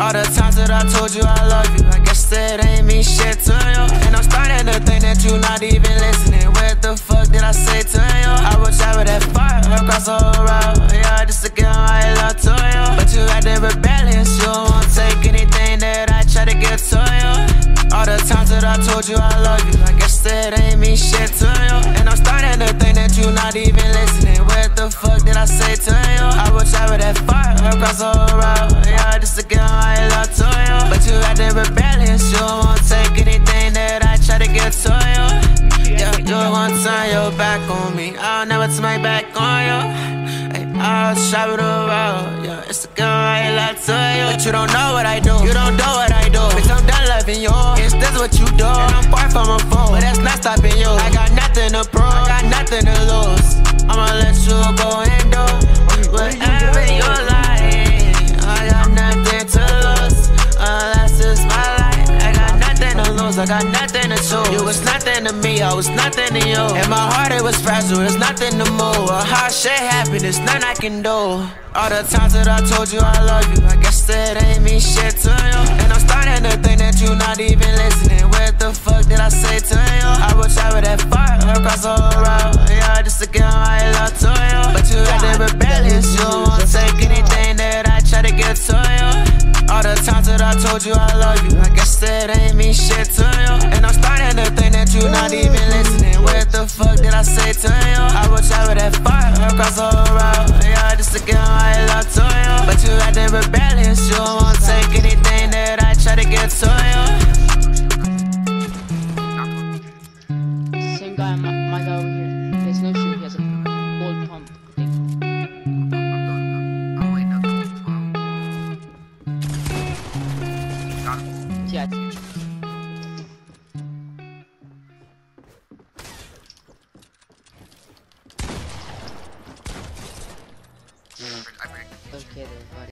All the times that I told you I love you, I guess that ain't mean shit to you. And I'm starting to think that you not even listening. What the fuck did I say to you? I will travel that far across the whole road, yeah, just to get my love to you. But you acting rebellious, you won't take anything that I try to get to you. All the times that I told you I love you, I guess that ain't mean shit to you. And I'm starting to think that you not even listening. What the fuck did I say to you? I will travel that far across the to you. Yeah, you won't turn your back on me. I'll never turn my back on you. I'll travel the road, yeah, it's to get my love to you. But you don't know what I do, you don't know what I do. Bitch, I'm done loving you. It's this what you do. And I'm far from a fool, but that's not stopping you. I got nothing to prove, I got nothing to lose. I'ma let you go and do whatever you like. I got nothing to lose. Unless it's my life. I got nothing to lose. I got nothing. You was nothing to me. I was nothing to you. In my heart it was fragile. There's nothing to move. A hard shit happen. There's nothing I can do. All the times that I told you I love you, I guess that ain't mean shit told you I love you, I guess that ain't mean shit to you. And I'm starting to think that you not even listening. What the fuck did I say to you? I will travel that far across the whole cualquier lugar.